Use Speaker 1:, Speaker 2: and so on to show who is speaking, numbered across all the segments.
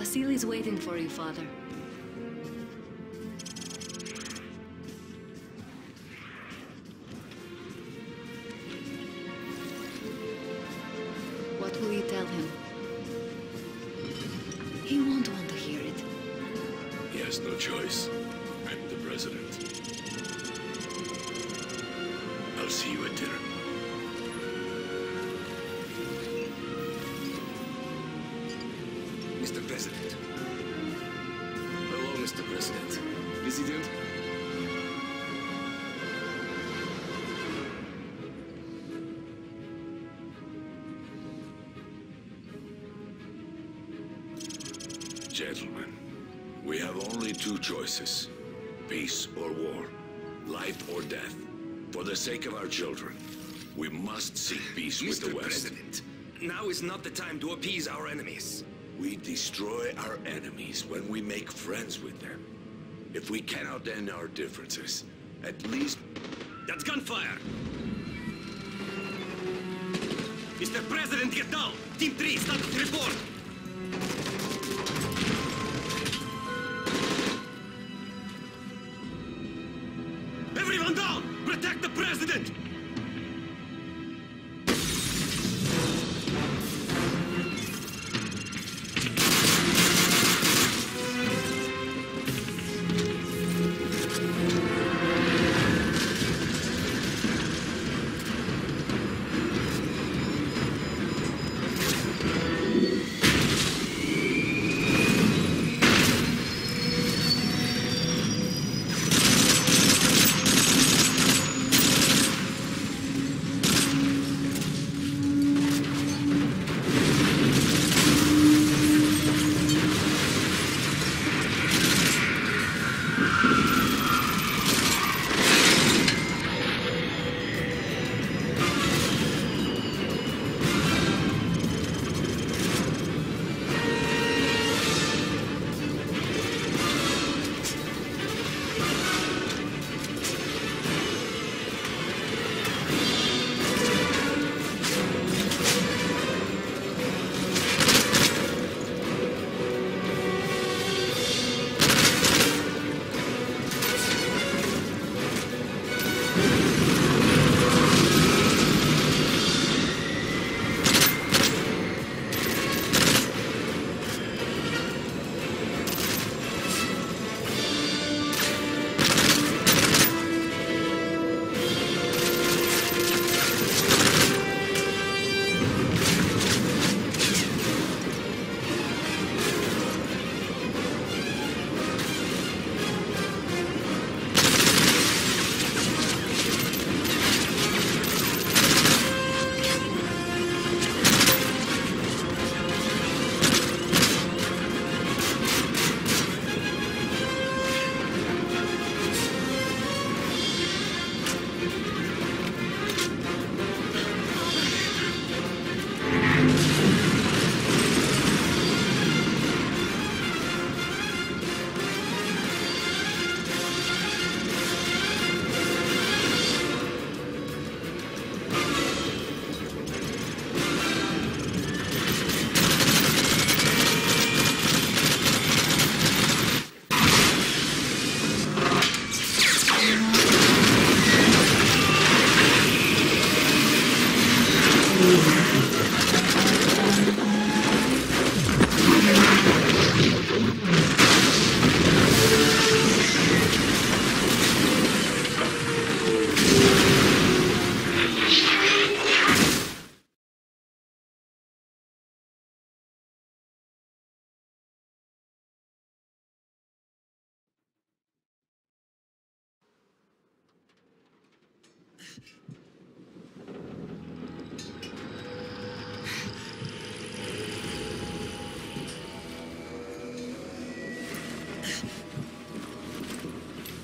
Speaker 1: Vasily's waiting for you, father. What will you tell him? He won't want to hear it.
Speaker 2: He has no choice. I'm the president. I'll see you at dinner.
Speaker 3: President. Hello, Mr. President. President?
Speaker 2: Gentlemen, we have only two choices. Peace or war. Life or death. For the sake of our children, we must seek peace with the West.
Speaker 3: President, now is not the time to appease our enemies.
Speaker 2: We destroy our enemies when we make friends with them. If we cannot end our differences, at least
Speaker 3: That's gunfire! Mr. President, get down! Team 3, status report!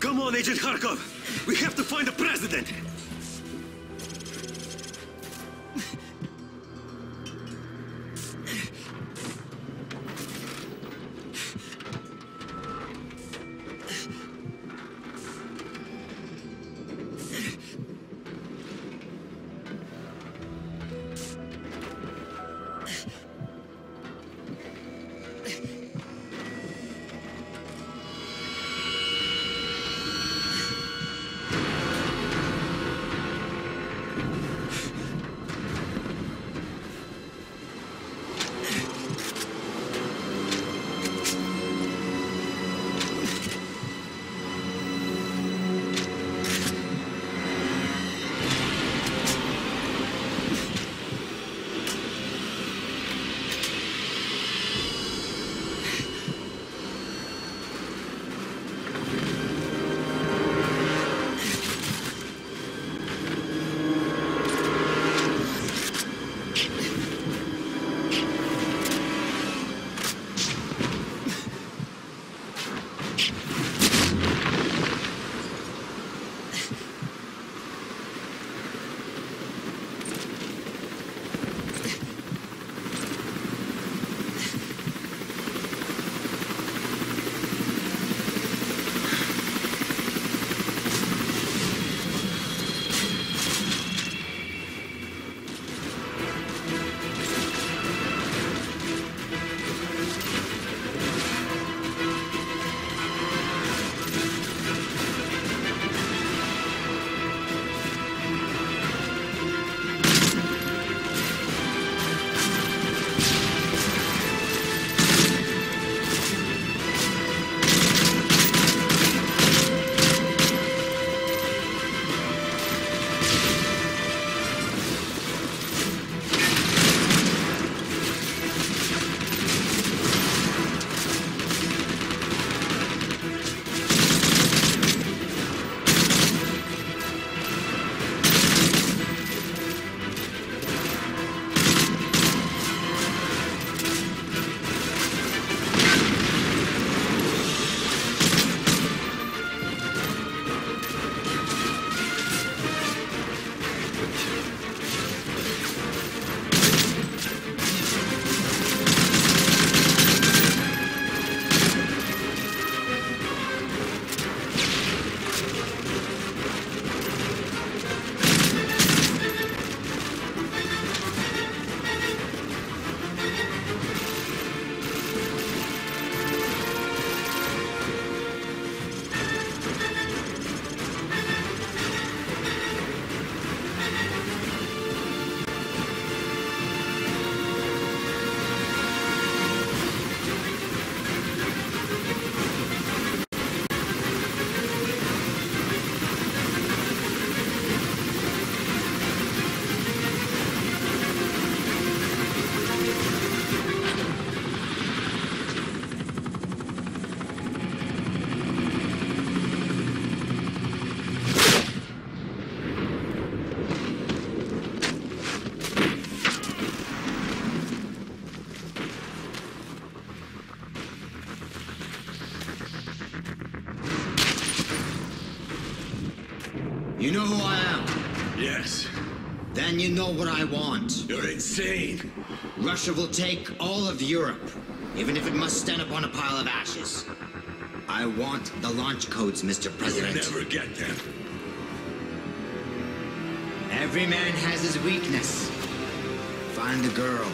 Speaker 3: Come on, Agent Harkov! We have to find the President!
Speaker 4: you You know who I am.
Speaker 2: Yes.
Speaker 4: Then you know what I want.
Speaker 2: You're insane.
Speaker 4: Russia will take all of Europe, even if it must stand upon a pile of ashes. I want the launch codes, Mr. President.
Speaker 2: You'll never get them.
Speaker 4: Every man has his weakness. Find the girl.